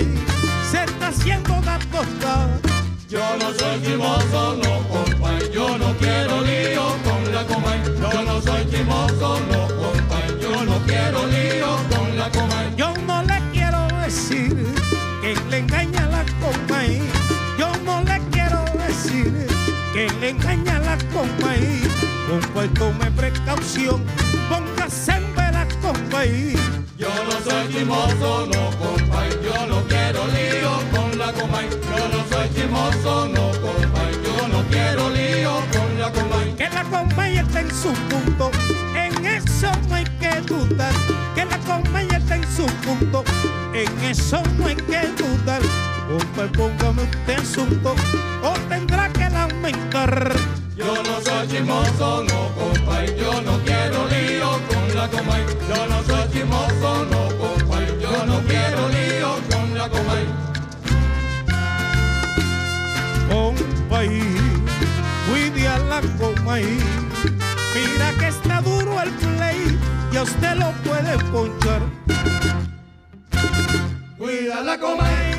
se está haciendo una costa. Yo no soy chimoso, no compay, yo no quiero lío con la comay. Yo no soy chimoso, no compay, yo no quiero lío con la comay. Yo no le quiero decir que le engaña la comay. Yo no le quiero decir que le engaña la comay. Con cual tome precaución, póngase en la comay. Yo no soy chimoso, no compay. que la comedia está en su punto. En eso no hay que dudar. Compa, póngame usted en o tendrá que lamentar. Yo no soy chimoso, no compay, yo no quiero lío con la comay. Yo no soy chimoso, no compay, yo no quiero lío con la comay. Compay, cuide a la comay. Mira que está duro el play y usted lo puede ponchar. Cuida la comedia.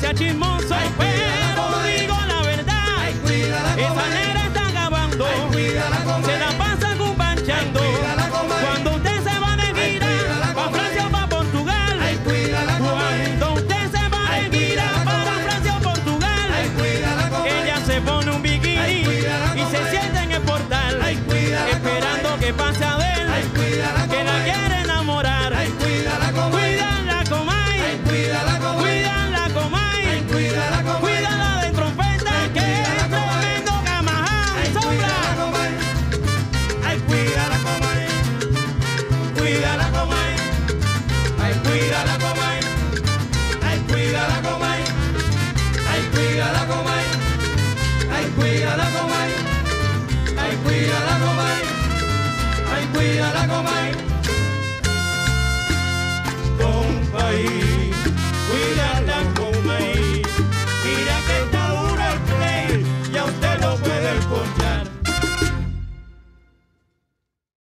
Monte é cuida la comay. Compaí, cuida